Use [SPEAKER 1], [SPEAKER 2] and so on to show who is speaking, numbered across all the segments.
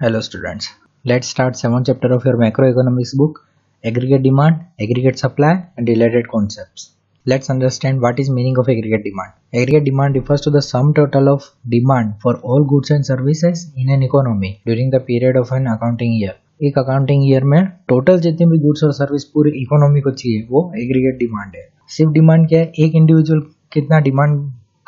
[SPEAKER 1] Hello students. Let's start 7th chapter of your macroeconomics book, aggregate demand, aggregate supply and related concepts. Let's understand what is meaning of aggregate demand. Aggregate demand refers to the sum total of demand for all goods and services in an economy during the period of an accounting year. एक accounting year में total जितनी भी goods और service पूरी economy को चाहिए वो aggregate demand है सिर्फ़ डिमांड क्या है एक इंडिविजुअल कितना डिमांड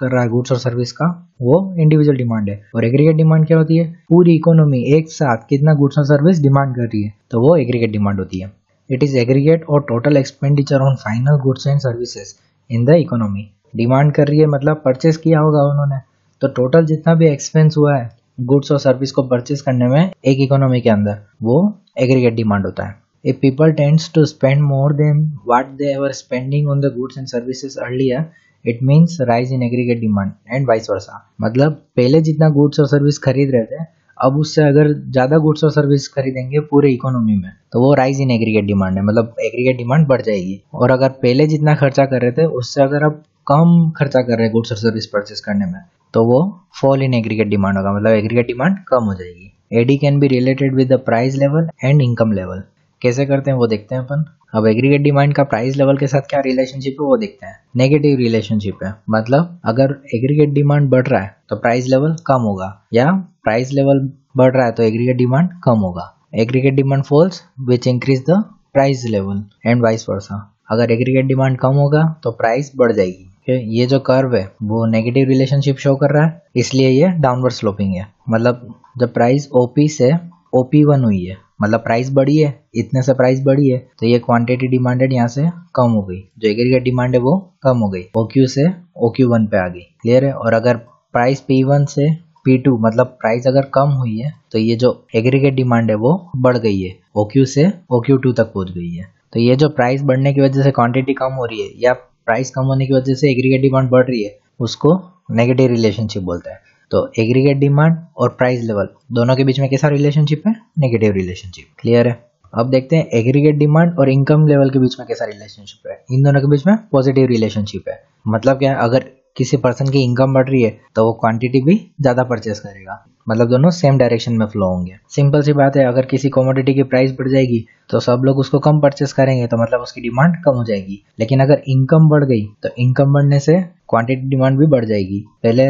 [SPEAKER 1] कर रहा है गुड्स और सर्विस का, वो इंडिविजुअल डिमांड है। और एग्रीगेट डिमांड क्या होती है? पूरी इकोनॉमी एक साथ कितना गुड्स और सर्विस डिमांड कर रही है तो वो एग्रीगेट डिमांड होती है। इट इज़ एग्रीगेट और total expenditure on final goods and services in the economy demand कर रही है मतलब परचेस किया होगा उन्होंने। तो टोटल जितना भी एक्सपेंस हुआ है गुड्स और सर्विस को परचेज करने में एक इकोनॉमी के अंदर, वो एग्रीगेट डिमांड होता है। If people tends to spend more than what they were spending on the goods and services earlier it means rise in aggregate demand and vice versa. मतलब पहले जितना गुड्स और सर्विस खरीद रहे थे, अब उससे अगर ज़्यादा गुड्स और सर्विस खरीदेंगे पूरे इकोनॉमी में तो वो राइज इन एग्रीगेट डिमांड है। मतलब एग्रीगेट डिमांड बढ़ जाएगी। और अगर पहले जितना खर्चा कर रहे थे, उससे अगर अब कम खर्चा कर रहे हैं गुड्स और सर्विस परचेस करने में तो वो फॉल इन एग्रीगेट डिमांड होगा। मतलब एग्रीगेट डिमांड कम हो जाएगी। AD can be related with the price level and income level कैसे करते हैं वो देखते हैं अपन। अब एग्रीगेट डिमांड का प्राइस लेवल के साथ क्या रिलेशनशिप है वो देखते हैं। नेगेटिव रिलेशनशिप है। मतलब अगर एग्रीगेट डिमांड बढ़ रहा है तो प्राइस लेवल कम होगा। या प्राइस लेवल बढ़ रहा है तो एग्रीगेट डिमांड कम होगा। Aggregate demand falls which increase the price level and vice versa अगर एग्रीगेट डिमांड कम होगा तो प्राइस बढ़ जाएगी। ये जो कर्व है, वो नेगेटिव रिलेशनशिप शो कर रहा है। इसलिए ये डाउनवर्ड स्लोपिंग है। मतलब जब प्राइस ओपी से ओपी वन हुई है मतलब प्राइस बढ़ी है, इतने से प्राइस बढ़ी है तो ये क्वांटिटी डिमांडेड यहाँ से कम हो गई। जो एग्रीगेट डिमांड है वो कम हो गई। ओ क्यू से ओ क्यू वन पे आ गई। क्लियर है? और अगर प्राइस पी वन से पी टू मतलब प्राइस अगर कम हुई है तो ये जो एग्रीगेट डिमांड है वो बढ़ गई है। ओ क्यू से ओ क्यू टू तक पहुँच गई है। तो ये जो प्राइस बढ़ने की वजह से क्वांटिटी कम हो रही है, या प्राइस कम होने की वजह से एग्रीगेट डिमांड बढ़ रही है, उसको नेगेटिव रिलेशनशिप बोलते हैं। तो एग्रीगेट डिमांड और प्राइस लेवल दोनों के बीच में कैसा रिलेशनशिप है? नेगेटिव रिलेशनशिप क्लियर है? अब देखते हैं एग्रीगेट डिमांड और इनकम लेवल के बीच में कैसा रिलेशनशिप है। इन दोनों के बीच में पॉजिटिव रिलेशनशिप है। मतलब क्या है? अगर किसी पर्सन की इनकम बढ़ रही है तो वो क्वांटिटी भी ज़्यादा परचेस करेगा। मतलब दोनों सेम डायरेक्शन में फ्लो होंगे। सिंपल सी बात है, अगर किसी कॉमोडिटी की प्राइस बढ़ जाएगी तो सब लोग उसको कम परचेस करेंगे तो मतलब उसकी डिमांड कम हो जाएगी। लेकिन अगर इनकम बढ़ गई तो इनकम बढ़ने से क्वांटिटी डिमांड भी बढ़ जाएगी। पहले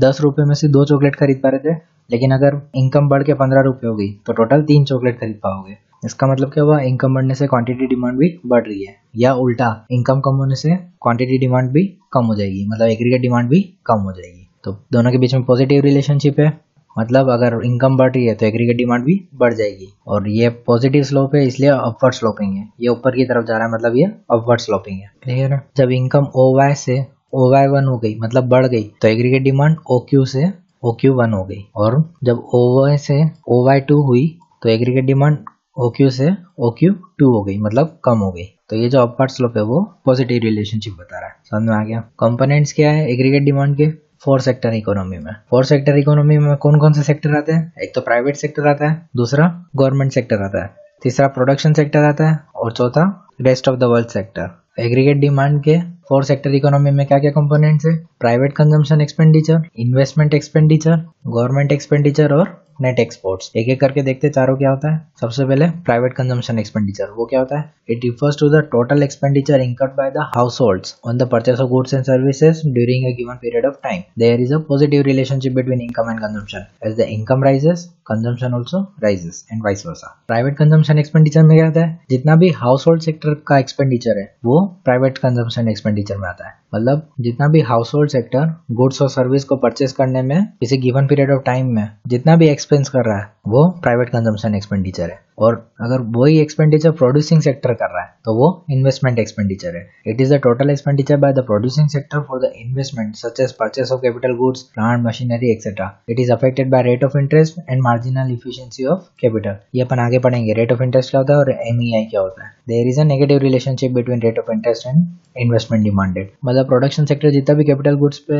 [SPEAKER 1] दस रुपए में से दो चॉकलेट खरीद पा रहे थे, लेकिन अगर इनकम बढ़ के पंद्रह रुपए हो गई तो टोटल तीन चॉकलेट खरीद पाओगे। इसका मतलब क्या हुआ? इनकम बढ़ने से क्वांटिटी डिमांड भी बढ़ रही है। या उल्टा इनकम कम होने से क्वांटिटी डिमांड भी कम हो जाएगी। मतलब एग्रीगेट डिमांड भी कम हो जाएगी। तो दोनों के बीच में पॉजिटिव रिलेशनशिप है। मतलब अगर इनकम बढ़ रही है तो एग्रीगेट डिमांड भी बढ़ जाएगी। और ये पॉजिटिव स्लोप है, इसलिए अपवर्ड स्लोपिंग है। ये ऊपर की तरफ़ जा रहा है मतलब ये अपवर्ड स्लोपिंग है। क्लियर है? जब इनकम ओ वाई से ओ वाई वन हो गई मतलब बढ़ गई तो एग्रीगेट डिमांड ओ क्यू से ओ क्यू वन हो गई। और जब ओ वाई से ओ वाई टू हुई तो एग्रीगेट डिमांड ओ क्यू से ओ क्यू टू हो गई मतलब कम हो गई। तो ये जो अपवर्ड स्लोप है वो पॉजिटिव रिलेशनशिप बता रहा है। समझ में आ गया? कंपोनेंट्स क्या है? एग्रीगेट डिमांड के? फोर सेक्टर इकोनॉमी में। फोर सेक्टर इकोनॉमी में कौन कौन से सेक्टर आते हैं? एक तो प्राइवेट सेक्टर आता है, दूसरा गवर्नमेंट सेक्टर आता है, तीसरा प्रोडक्शन सेक्टर आता है, और चौथा rest of the world sector aggregate demand के फोर सेक्टर इकोनॉमी में क्या क्या कंपोनेंट्स है? Private consumption expenditure investment expenditure government expenditure और नेट एक्सपोर्ट्स एक एक करके देखते चारों क्या होता है। सबसे पहले प्राइवेट कंजम्पशन एक्सपेंडिचर वो क्या होता है? It refers to the total expenditure incurred by the household on the purchase of goods and services during a given period of time there is a positive relationship between income and consumption as the income rises consumption also rises and vice versa private consumption expenditure में क्या होता है? जितना भी household sector का expenditure है, वो private consumption expenditure में आता है। मतलब जितना भी हाउस होल्ड सेक्टर गुड्स और सर्विस को परचेस करने में किसी गिवन पीरियड ऑफ़ टाइम में जितना भी एक्सपेंस कर रहा है, वो प्राइवेट कंजम्पशन एक्सपेंडिचर है। और अगर वही एक्सपेंडिचर प्रोड्यूसिंग सेक्टर कर रहा है तो वो इन्वेस्टमेंट एक्सपेंडिचर है। It is the total expenditure by the producing sector for the investment such as purchase of capital goods plant machinery etcetera it is affected by rate of interest and marginal efficiency of capital ये अपन आगे पढ़ेंगे rate of interest क्या होता है और M क्या होता है। There is a negative relationship between rate of interest and investment demanded मतलब मतलब प्रोडक्शन सेक्टर जितना भी कैपिटल गुड्स पे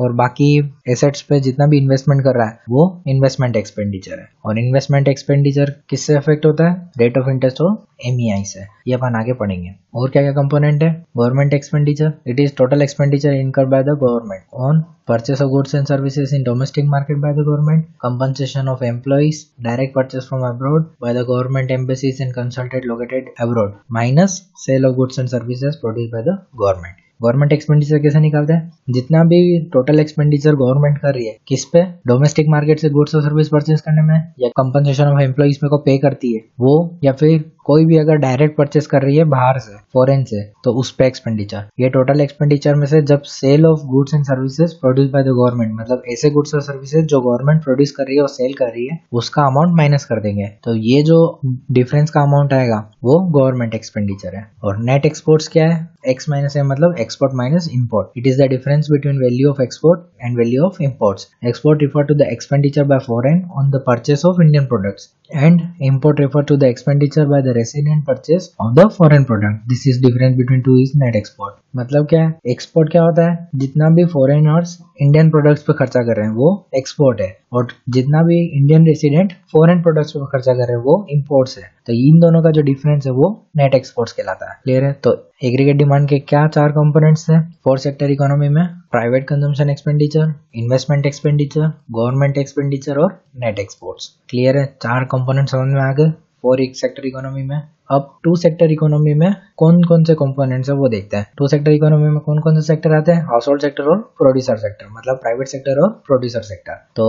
[SPEAKER 1] और बाकी एसेट्स पे जितना भी इन्वेस्टमेंट कर रहा है, वो इन्वेस्टमेंट एक्सपेंडिचर है। और इन्वेस्टमेंट एक्सपेंडिचर किससे अफेक्ट होता है? रेट ऑफ़ इंटरेस्ट हो एम ई आई से। ये अपन आगे पढ़ेंगे। और क्या क्या कंपोनेंट है? Government expenditure it is total expenditure incur by the government on purchase of goods and services in domestic market by the government compensation of employees direct purchase from abroad by the government embassies and consulates located abroad minus sale of goods and services produce by the government government expenditure कैसे निकालते हैं? जितना भी total expenditure government कर रही है, किस पे? डोमेस्टिक मार्केट से गुड्स और सर्विस परचेज करने में, या कंपनसेशन ऑफ़ एम्प्लॉज को पे करती है, वो, या फिर कोई भी अगर डायरेक्ट परचेस कर रही है बाहर से फॉरेन से तो उस पे एक्सपेंडिचर ये टोटल एक्सपेंडिचर में से जब sale of goods and services produce by the government मतलब ऐसे गुड्स और सर्विसेज़ जो गवर्नमेंट प्रोड्यूस कर रही है और सेल कर रही है, उसका अमाउंट माइनस कर देंगे। तो ये जो डिफरेंस का अमाउंट आएगा, वो गवर्नमेंट एक्सपेंडिचर है। और नेट एक्सपोर्ट्स क्या है? एक्स माइनस है मतलब export minus import it is the difference between value of export and value of imports export refer to the expenditure by foreign on the purchase of Indian products and import refer to the expenditure by the resident purchase of the foreign product. This is difference between two is net export. मतलब क्या है? Export क्या होता है? जितना भी foreigners Indian products पे खर्चा कर रहे हैं, वो एक्सपोर्ट है। और जितना भी इंडियन रेसिडेंट फॉरेन प्रोडक्ट्स पे खर्चा कर रहे हैं, वो इम्पोर्ट्स है। तो इन दोनों का जो डिफरेंस है, वो नेट एक्सपोर्ट्स कहलाता है। क्लियर है? तो एग्रीगेट डिमांड के क्या चार कंपोनेंट्स हैं? फोर सेक्टर इकोनॉमी में private consumption expenditure investment expenditure government expenditure और नेट एक्सपोर्ट्स क्लियर है? चार कंपोनेंट समझ में आ गए? फोर एक सेक्टर इकोनॉमी में। अब टू सेक्टर इकोनॉमी में कौन कौन से कंपोनेंट्स है वो देखते हैं। टू सेक्टर इकोनॉमी में कौन कौन से सेक्टर आते हैं? हाउस होल्ड सेक्टर और प्रोड्यूसर सेक्टर मतलब प्राइवेट सेक्टर और प्रोड्यूसर सेक्टर तो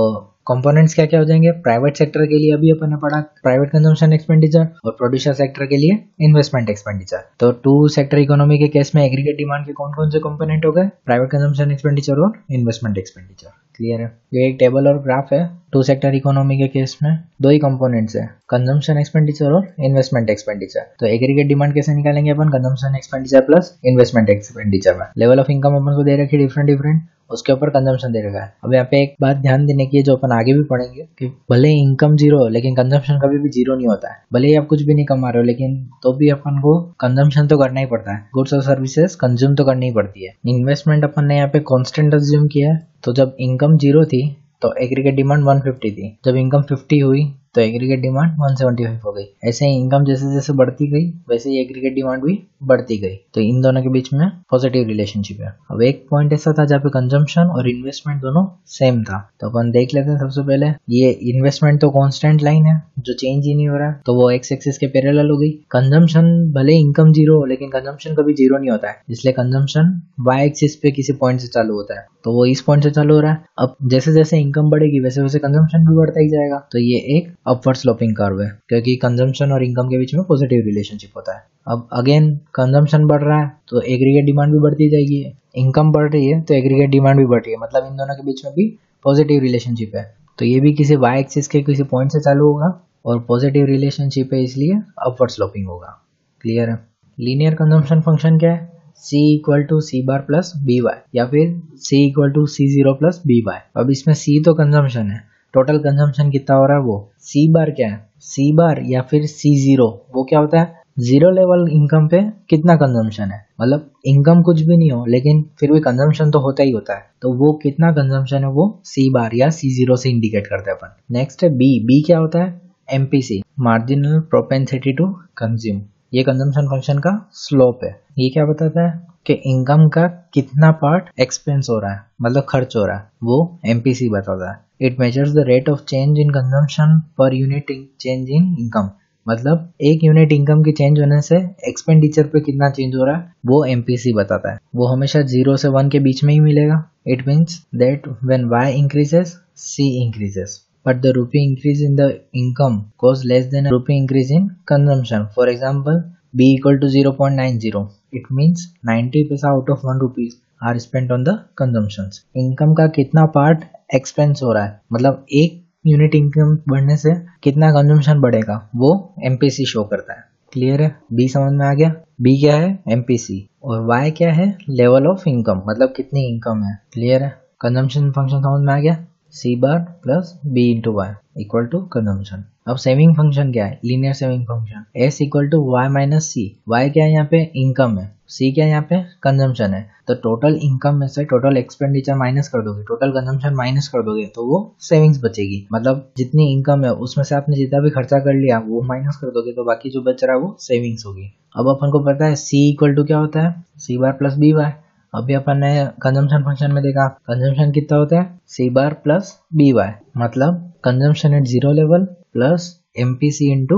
[SPEAKER 1] कंपोनेंट्स क्या क्या हो जाएँगे? प्राइवेट सेक्टर के लिए अभी अपन ने पढ़ा प्राइवेट कंजम्पशन एक्सपेंडिचर और प्रोड्यूसर सेक्टर के लिए इन्वेस्टमेंट एक्सपेंडिचर तो टू सेक्टर इकोनॉमी के केस में एग्रीगेट डिमांड के कौन कौन से कंपोनेंट हो गए? प्राइवेट कंजम्पशन एक्सपेंडिचर और इन्वेस्टमेंट एक्सपेंडिचर क्लियर है? ये एक टेबल और ग्राफ है। टू सेक्टर इकोनॉमी के केस में दो ही कंपोनेंट्स है। कंजम्पशन एक्सपेंडिचर और इन्वेस्टमेंट एक्सपेंडिचर तो एग्रीगेट डिमांड कैसे निकालेंगे अपन? Consumption expenditure plus investment expenditure में। लेवल ऑफ़ इनकम अपन को दे रखी डिफरेंट डिफरेंट उसके ऊपर कंजम्पशन दे रखा है। अब यहाँ पे एक बात ध्यान देने की है जो अपन आगे भी पढ़ेंगे कि भले ही इनकम ज़ीरो हो, लेकिन कंजम्पशन कभी भी ज़ीरो नहीं होता है। भले ही आप कुछ भी नहीं कमा रहे हो, लेकिन तो भी अपन को कंजम्पशन तो करना ही पड़ता है। गुड्स और सर्विसेज़ कंज्यूम तो करनी ही पड़ती है। इन्वेस्टमेंट अपन ने यहाँ पे कॉन्स्टेंट कंज्यूम किया है। तो जब इनकम ज़ीरो थी तो एग्रीगेट डिमांड 150 थी। जब इनकम 50 हुई तो एग्रीगेट डिमांड 175 हो गई। ऐसे ही इनकम जैसे जैसे बढ़ती गई, वैसे ही एग्रीगेट डिमांड भी बढ़ती गई। तो इन दोनों के बीच में पॉजिटिव रिलेशनशिप है। अब एक पॉइंट ऐसा था जहाँ पे कंजम्पशन और इन्वेस्टमेंट दोनों सेम था। तो अपन देख लेते हैं सबसे पहले, ये इन्वेस्टमेंट तो कॉन्स्टेंट लाइन है, जो चेंज ही नहीं हो रहा है तो वो एक्स एक्सिस के पैरेलल हो गई। कंजम्पशन भले इनकम ज़ीरो हो, लेकिन कंजम्पशन कभी ज़ीरो नहीं होता है। इसलिए कंजम्पशन वाई एक्सिस पे किसी पॉइंट से चालू होता है। तो वो इस पॉइंट से चालू हो रहा है। अब जैसे जैसे इनकम बढ़ेगी, वैसे वैसे कंजम्पशन भी बढ़ता ही जाएगा। तो ये एक अपवर्ड स्लोपिंग कर्व है, क्योंकि कंजम्पशन और इनकम के बीच में पॉजिटिव रिलेशनशिप होता है। अब अगेन कंजम्पशन बढ़ रहा है तो एग्रीगेट डिमांड भी बढ़ती जाएगी। इनकम बढ़ रही है तो एग्रीगेट डिमांड भी बढ़ रही है। मतलब इन दोनों के बीच में भी पॉजिटिव रिलेशनशिप है। तो ये भी किसी वाई एक्सिस के किसी पॉइंट से चालू होगा, और पॉजिटिव रिलेशनशिप है, इसलिए अपवर्ड स्लोपिंग होगा। क्लियर है? लीनियर कंजम्पशन फ़ंक्शन क्या है? C equal to C bar plus B Y या फिर c equal to C zero plus B Y अब इसमें सी तो कंजम्पशन है। टोटल कंजम्पशन कितना हो रहा है वो? सी बार क्या है? सी बार या फिर सी ज़ीरो वो क्या होता है? ज़ीरो लेवल इनकम पे कितना कंजम्पशन है? मतलब इनकम कुछ भी नहीं हो, लेकिन फिर भी कंजम्पशन तो होता ही होता है। तो वो कितना कंजम्पशन है वो? सी बार या सी ज़ीरो से इंडिकेट करते हैं अपन। नेक्स्ट है बी बी क्या होता है? MPC marginal propensity to consume ये कंजम्पशन फ़ंक्शन का स्लोप है। ये क्या बताता है? कि इनकम का कितना पार्ट एक्सपेंस हो रहा है मतलब खर्च हो रहा है, वो एमपीसी बताता है। It measures the rate of change in consumption per unit change in income मतलब एक यूनिट इनकम की चेंज होने से एक्सपेंडिचर पे कितना चेंज हो रहा है, वो एमपीसी बताता है। वो हमेशा ज़ीरो से वन के बीच में ही मिलेगा। It means that when Y increases C increases but the rupee increase in the income goes less than a rupee increase in consumption. For example, B equal to 0.90. It means 90 paisa out of 1 rupees are spent on the consumptions. income का कितना part expense हो रहा है मतलब एक unit income बढ़ने से कितना कंजम्पशन बढ़ेगा वो एमपीसी शो करता है क्लियर है बी समझ में आ गया बी क्या है एमपीसी और वाई क्या है लेवल ऑफ़ इनकम मतलब कितनी इनकम है क्लियर है कंजम्पशन फ़ंक्शन समझ में आ गया C bar plus B into Y equal to consumption अब सेविंग फ़ंक्शन क्या है? Linear saving function S equal to Y minus C Y क्या है यहाँ पे? इनकम है. सी क्या है यहाँ पे? कंजम्पशन है. तो टोटल इनकम में से टोटल एक्सपेंडिचर माइनस कर दोगे. टोटल कंजम्पशन माइनस कर दोगे तो वो सेविंग्स बचेगी. मतलब जितनी इनकम है, उसमें से आपने जितना भी खर्चा कर लिया, वो माइनस कर दोगे तो बाकी जो बच रहा है वो सेविंग्स होगी. अब अपन को पता है सी इक्वल टू क्या होता है? C bar plus B Y अभी अपन ने कंजम्पशन फ़ंक्शन में देखा कंजम्पशन कितना होता है? C bar plus B Y मतलब consumption at zero level plus M P C into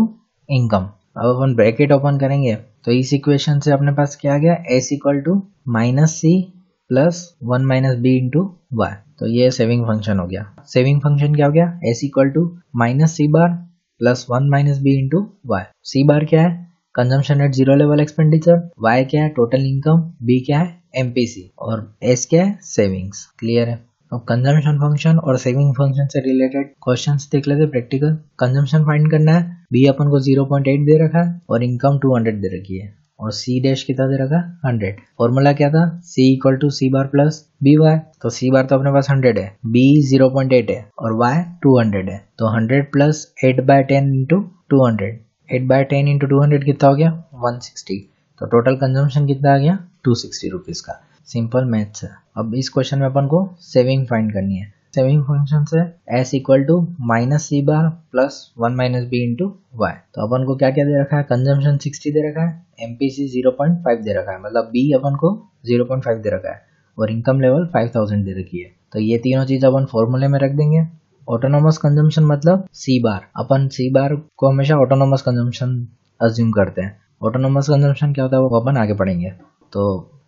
[SPEAKER 1] income अब अपन ब्रैकेट ओपन करेंगे तो इस इक्वेशन से अपने पास क्या आ गया? S equal to minus C plus one minus B into Y तो ये सेविंग फ़ंक्शन हो गया. सेविंग फ़ंक्शन क्या हो गया? S equal to minus C bar plus one minus B into Y C bar क्या है? Consumption at zero level expenditure Y क्या है? टोटल इनकम बी क्या है? एमपीसी और एस क्या है? सेविंग्स क्लियर है? अब कंजम्पशन फ़ंक्शन और सेविंग फ़ंक्शन से रिलेटेड क्वेश्चंस देख लेते प्रैक्टिकल कंजम्पशन फाइंड करना है बी अपन को 0.8 दे रखा है और इनकम 200 दे रखी है और सी डैश कितना दे रखा है? 100 फॉर्मूला क्या था? C equal to C bar plus B Y तो सी बार तो अपने पास 100 है बी 0.8 है और वाई 200 है. तो 100 plus eight by ten into two hundred eight by ten into two hundred कितना हो गया? 160 तो टोटल कंजम्पशन कितना आ गया? टू सिक्सटी रुपीज़ का। सिंपल मैथ्स है। अब इस क्वेश्चन में अपन को सेविंग फाइंड करनी है। सेविंग फ़ंक्शन से S equal to minus C bar plus one minus B into Y तो अपन को क्या क्या दे रखा है? कंजम्पशन सिक्सटी दे रखा है एमपीसी ज़ीरो पॉइंट फाइव दे रखा है। मतलब बी अपन को ज़ीरो पॉइंट फाइव दे रखा है और इनकम लेवल फाइव थाउज़ेंड दे रखी है। तो ये तीनों चीज़ अपन फॉर्मूले में रख देंगे। ऑटोनोमस कंजम्पशन मतलब सी बार अपन सी बार को हमेशा ऑटोनोमस कंजम्पशन अज्यूम करते हैं। ऑटोनोमस कंजम्पशन क्या होता है, वो अपन आगे पढ़ेंगे तो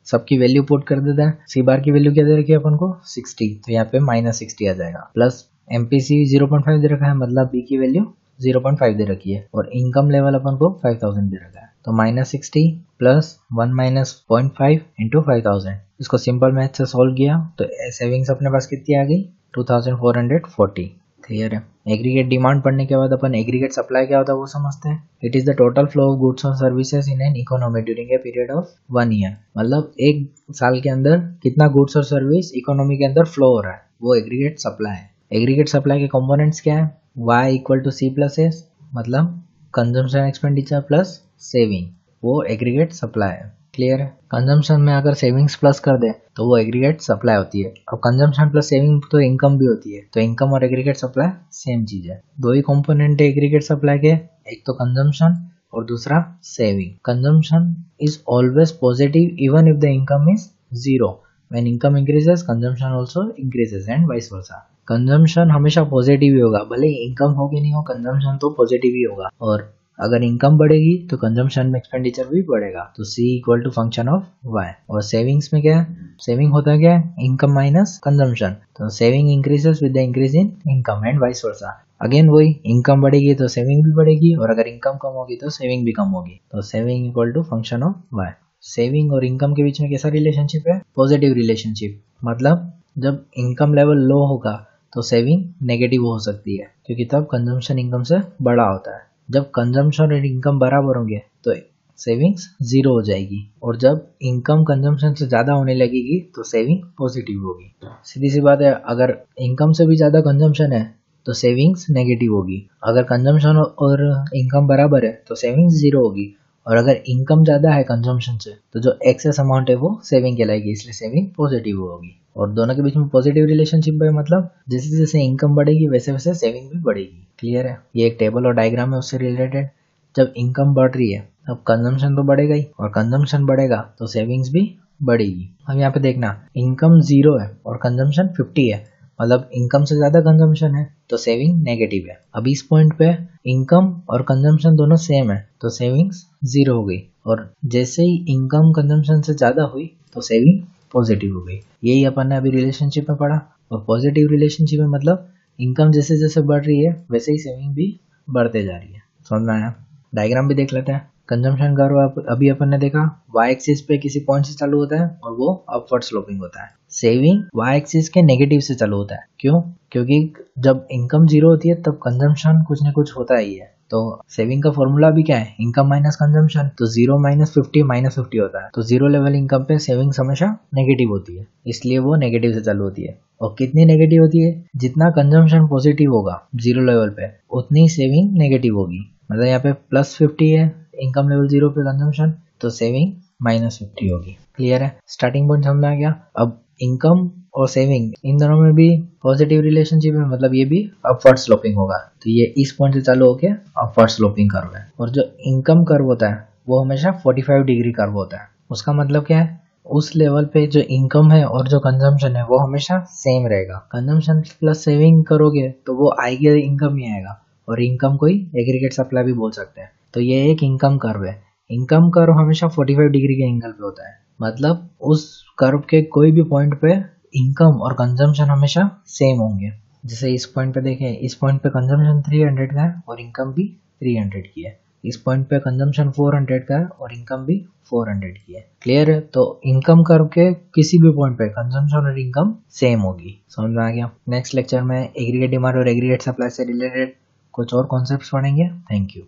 [SPEAKER 1] सबकी वैल्यू पुट कर देता है। सी बार की वैल्यू क्या दे रखी है अपन को? 60 तो यहाँ पे माइनस सिक्सटी आ जाएगा। प्लस एमपीसी 0.5 दे रखा है मतलब बी की वैल्यू 0.5 दे रखी है। और इनकम लेवल अपन को 5000 दे रखा है। तो minus sixty plus one minus point five into five thousand इसको सिंपल मैथ से सॉल्व किया। तो सेविंग्स अपने पास कितनी आ गई? Two thousand four hundred forty clear है? एग्रीगेट डिमांड पढ़ने के बाद अपन एग्रीगेट सप्लाई क्या होता है वो समझते हैं? It is the total flow of goods और services in an economy during a period of one year मतलब एक साल के अंदर कितना गुड्स और सर्विस इकोनॉमी के अंदर फ्लो हो रहा है, वो एग्रीगेट सप्लाई है। एग्रीगेट सप्लाई के कंपोनेंट्स क्या है? Y equal to C plus S मतलब कंजम्पशन एक्सपेंडिचर प्लस सेविंग वो एग्रीगेट सप्लाई है। क्लियर है। कंजम्पशन में अगर सेविंग्स प्लस कर दे तो वो एग्रीगेट सप्लाई होती है। अब कंजम्पशन प्लस सेविंग तो इनकम भी होती है। तो इनकम और एग्रीगेट सप्लाई सेम चीज़ है। दो ही कंपोनेंट है एग्रीगेट सप्लाई के। एक तो कंजम्पशन और दूसरा saving consumption is always positive even if the income is zero when income increases consumption also increases and vice versa consumption हमेशा पॉजिटिव ही होगा। भले इनकम हो कि नहीं हो कंजम्पशन तो पॉजिटिव ही होगा। और अगर इनकम बढ़ेगी तो कंजम्पशन में एक्सपेंडिचर भी बढ़ेगा। तो C equal to function of Y और सेविंग्स में क्या है? सेविंग होता है क्या? है इनकम माइनस कंजम्पशन तो saving increases with the increase in income and vice versa again वही इनकम बढ़ेगी तो सेविंग भी बढ़ेगी, और अगर इनकम कम होगी तो सेविंग भी कम होगी। तो saving equal to function of Y saving और इनकम के बीच में कैसा रिलेशनशिप है? पॉजिटिव रिलेशनशिप मतलब जब इनकम लेवल लो होगा तो सेविंग नेगेटिव हो सकती है, क्योंकि तब कंजम्पशन इनकम से बड़ा होता है। जब कंजम्पशन और इनकम बराबर होंगे तो सेविंग्स ज़ीरो हो जाएगी। और जब इनकम कंजम्पशन से ज़्यादा होने लगेगी तो सेविंग पॉजिटिव होगी। सीधी सी बात है, अगर इनकम से भी ज़्यादा कंजम्पशन है तो सेविंग्स नेगेटिव होगी। अगर कंजम्पशन और इनकम बराबर है तो सेविंग्स ज़ीरो होगी। और अगर इनकम ज़्यादा है कंजम्पशन से तो जो एक्सेस अमाउंट है वो सेविंग कहलाएगी, इसलिए सेविंग पॉजिटिव होगी। और दोनों के बीच में पॉजिटिव रिलेशनशिप है मतलब जैसे जैसे इनकम बढ़ेगी, वैसे वैसे सेविंग भी बढ़ेगी। क्लियर है? ये एक टेबल और डायग्राम है, उससे रिलेटेड जब इनकम बढ़ रही है, तब कंजम्पशन तो बढ़ेगा ही, और कंजम्पशन बढ़ेगा तो सेविंग्स भी बढ़ेगी। अब यहाँ पे देखना इनकम ज़ीरो है और कंजम्पशन फिफ्टी है। मतलब इनकम से ज़्यादा कंजम्पशन है तो सेविंग नेगेटिव है। अब इस पॉइंट पे इनकम और कंजम्पशन दोनों सेम है तो सेविंग्स ज़ीरो हो गई। और जैसे ही इनकम कंजम्पशन से ज़्यादा हुई तो सेविंग पॉजिटिव हो गई। यही अपन ने अभी रिलेशनशिप में पढ़ा। और पॉजिटिव रिलेशनशिप में मतलब इनकम जैसे जैसे बढ़ रही है, वैसे ही सेविंग भी बढ़ते जा रही है। समझ में आया? डायग्राम भी देख लेते हैं। कंजम्पशन कर्व अभी अपन ने देखा वाई एक्सिस पे किसी पॉइंट से चालू होता है और वो अपवर्ड स्लोपिंग होता है। सेविंग वाई एक्सिस के नेगेटिव से चालू होता है। क्यों? क्योंकि जब इनकम ज़ीरो होती है, तब कंजम्पशन कुछ ना कुछ होता ही है। तो सेविंग का फॉर्मूला भी क्या है? इनकम माइनस कंजम्पशन तो zero minus fifty minus fifty होता है। तो ज़ीरो लेवल इनकम पे सेविंग्स हमेशा नेगेटिव होती है। इसलिए वो नेगेटिव से चालू होती है। और कितनी नेगेटिव होती है? जितना कंजम्पशन पॉजिटिव होगा ज़ीरो लेवल पे, उतनी सेविंग नेगेटिव होगी। मतलब यहाँ पे प्लस फिफ्टी है इनकम लेवल ज़ीरो पे कंजम्पशन तो सेविंग माइनस फिफ्टी होगी। क्लियर है? स्टार्टिंग पॉइंट समझ आ गया? अब इनकम और सेविंग इन दोनों में भी पॉजिटिव रिलेशनशिप है मतलब ये भी अपवर्ड स्लोपिंग होगा। तो ये इस पॉइंट से चालू होकर अपवर्ड स्लोपिंग कर्व है। और जो इनकम कर्व होता है, वो हमेशा 45 डिग्री कर्व होता है। उसका मतलब क्या है? उस लेवल पे जो इनकम है और जो कंजम्पशन है, वो हमेशा सेम रहेगा। कंजम्पशन प्लस सेविंग करोगे तो वो आएगी इनकम ही आएगा। और इनकम कोई एग्रीगेट सप्लाई भी बोल सकते हैं। तो ये एक इनकम कर्व है। इनकम कर्व हमेशा 45 डिग्री के एंगल पे होता है। मतलब उस कर्व के कोई भी पॉइंट पे इनकम और कंजम्पशन हमेशा सेम होंगे। जैसे इस पॉइंट पे देखें, इस पॉइंट पे कंजम्पशन 300 का है और इनकम भी 300 की है। इस पॉइंट पे कंजम्पशन 400 का है और इनकम भी 400 की है। क्लियर है? तो इनकम कर्व के किसी भी पॉइंट पे कंजम्पशन और इनकम सेम होगी। समझ में आ गया? नेक्स्ट लेक्चर में एग्रीगेट डिमांड और एग्रीगेट सप्लाई से रिलेटेड कुछ और कॉन्सेप्ट पढ़ेंगे। Thank you